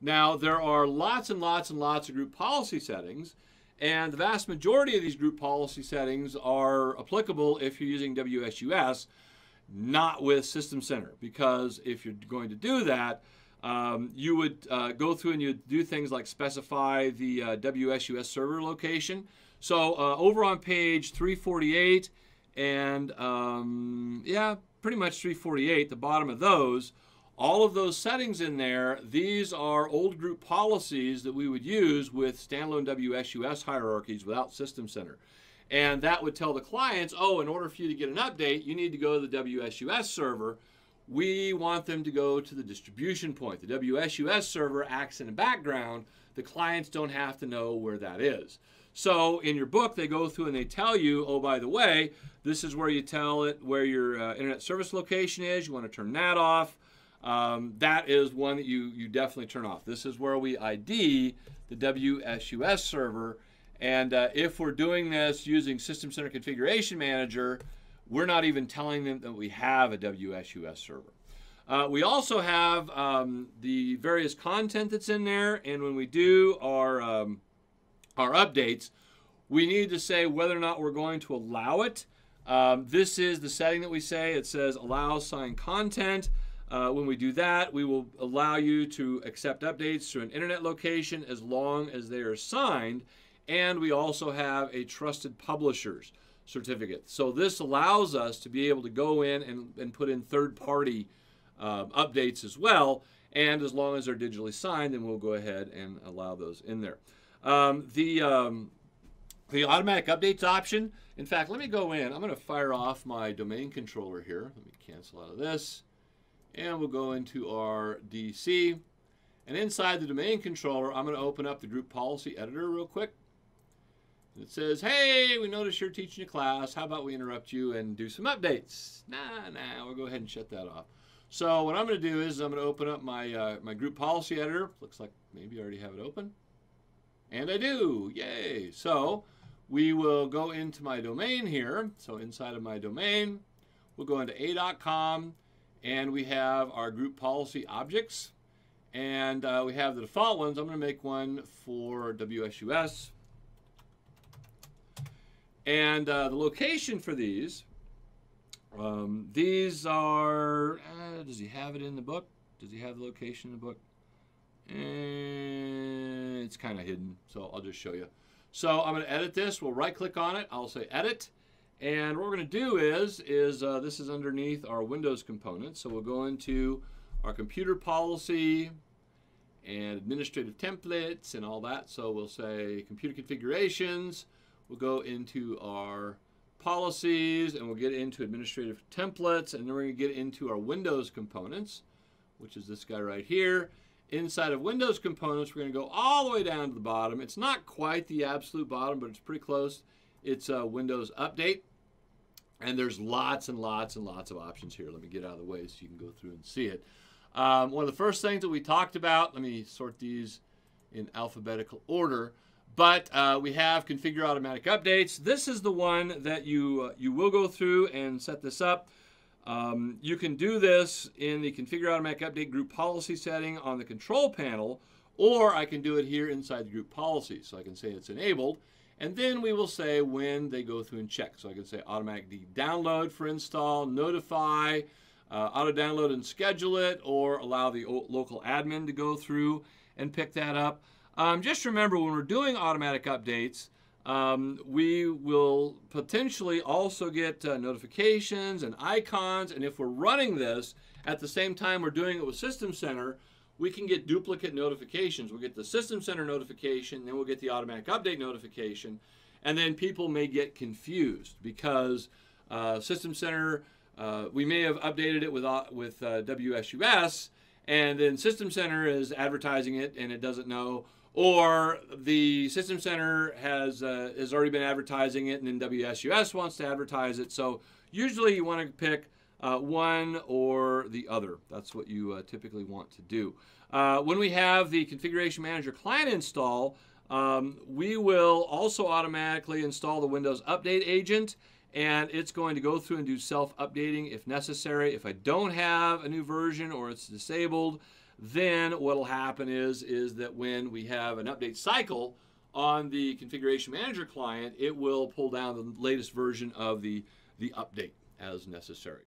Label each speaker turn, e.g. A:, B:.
A: Now, there are lots and lots and lots of group policy settings, and the vast majority of these group policy settings are applicable if you're using WSUS, not with System Center, because if you're going to do that, um, you would uh, go through and you'd do things like specify the uh, WSUS server location. So uh, over on page 348 and um, yeah, pretty much 348, the bottom of those, all of those settings in there, these are old group policies that we would use with standalone WSUS hierarchies without System Center. And that would tell the clients, oh, in order for you to get an update, you need to go to the WSUS server. We want them to go to the distribution point. The WSUS server acts in the background. The clients don't have to know where that is. So in your book, they go through and they tell you, oh, by the way, this is where you tell it where your uh, internet service location is. You want to turn that off. Um, that is one that you, you definitely turn off. This is where we ID the WSUS server. And uh, if we're doing this using System Center Configuration Manager, we're not even telling them that we have a WSUS server. Uh, we also have um, the various content that's in there, and when we do our um, our updates, we need to say whether or not we're going to allow it. Um, this is the setting that we say. It says allow signed content. Uh, when we do that, we will allow you to accept updates to an internet location as long as they are signed. And we also have a trusted publishers certificate. So this allows us to be able to go in and, and put in third-party uh, updates as well. And as long as they're digitally signed, then we'll go ahead and allow those in there. Um, the, um, the automatic updates option, in fact, let me go in. I'm going to fire off my domain controller here. Let me cancel out of this. And we'll go into our DC. And inside the domain controller, I'm going to open up the group policy editor real quick. It says, hey, we notice you're teaching a class. How about we interrupt you and do some updates? Nah, nah, we'll go ahead and shut that off. So what I'm going to do is I'm going to open up my, uh, my group policy editor. Looks like maybe I already have it open. And I do, yay. So we will go into my domain here. So inside of my domain, we'll go into a.com and we have our group policy objects. And uh, we have the default ones. I'm going to make one for WSUS. And uh, the location for these, um, these are, uh, does he have it in the book? Does he have the location in the book? And it's kind of hidden, so I'll just show you. So I'm going to edit this. We'll right click on it. I'll say edit. And what we're going to do is, is uh, this is underneath our Windows component. So we'll go into our computer policy and administrative templates and all that. So we'll say computer configurations. We'll go into our policies and we'll get into administrative templates and then we're going to get into our Windows components, which is this guy right here. Inside of Windows components, we're going to go all the way down to the bottom. It's not quite the absolute bottom, but it's pretty close. It's a Windows Update. And there's lots and lots and lots of options here. Let me get out of the way so you can go through and see it. Um, one of the first things that we talked about, let me sort these in alphabetical order, but uh, we have configure automatic updates. This is the one that you, uh, you will go through and set this up. Um, you can do this in the configure automatic update group policy setting on the control panel, or I can do it here inside the group policy. So I can say it's enabled, and then we will say when they go through and check. So I can say automatic download for install, notify, uh, auto download and schedule it, or allow the local admin to go through and pick that up. Um, just remember when we're doing automatic updates, um, we will potentially also get uh, notifications and icons, and if we're running this at the same time we're doing it with System Center, we can get duplicate notifications. We'll get the System Center notification, then we'll get the automatic update notification, and then people may get confused because uh, System Center, uh, we may have updated it with, uh, with uh, WSUS, and then System Center is advertising it and it doesn't know, or the system center has uh, has already been advertising it, and then WSUS wants to advertise it. So usually you want to pick uh, one or the other. That's what you uh, typically want to do. Uh, when we have the Configuration Manager client install, um, we will also automatically install the Windows Update Agent and it's going to go through and do self-updating if necessary. If I don't have a new version or it's disabled, then what'll happen is is that when we have an update cycle on the configuration manager client, it will pull down the latest version of the the update as necessary.